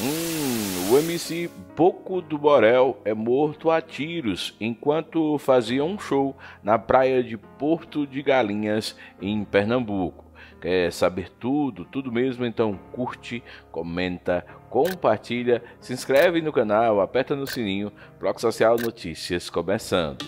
Hum, o MC Boco do Borel é morto a tiros enquanto fazia um show na praia de Porto de Galinhas, em Pernambuco. Quer saber tudo, tudo mesmo? Então curte, comenta, compartilha, se inscreve no canal, aperta no sininho, Bloco Social Notícias começando.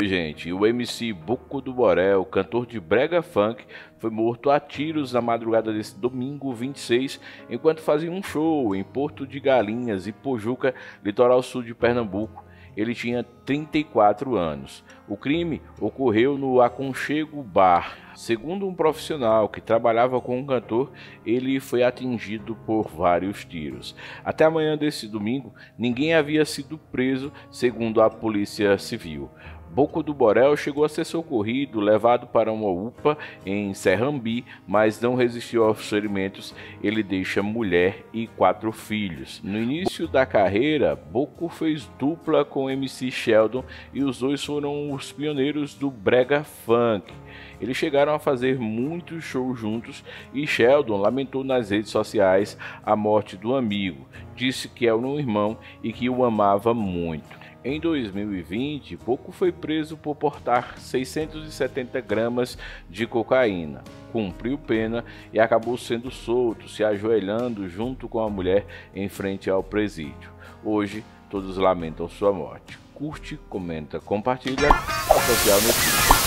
Oi, gente. O MC Boco do Borel, cantor de brega funk, foi morto a tiros na madrugada desse domingo 26, enquanto fazia um show em Porto de Galinhas e Pojuca, litoral sul de Pernambuco. Ele tinha 34 anos. O crime ocorreu no Aconchego Bar. Segundo um profissional que trabalhava com o cantor, ele foi atingido por vários tiros. Até amanhã desse domingo, ninguém havia sido preso, segundo a Polícia Civil. Boco do Borel chegou a ser socorrido, levado para uma UPA em Serrambi, mas não resistiu aos ferimentos. Ele deixa mulher e quatro filhos. No início da carreira, Boco fez dupla com MC Sheldon e os dois foram os pioneiros do brega funk. Eles chegaram a fazer muitos shows juntos e Sheldon lamentou nas redes sociais a morte do amigo. Disse que era é um irmão e que o amava muito. Em 2020, Boco foi preso por portar 670 gramas de cocaína, cumpriu pena e acabou sendo solto, se ajoelhando junto com a mulher em frente ao presídio. Hoje, todos lamentam sua morte. Curte, comenta, compartilha. Social Notícias.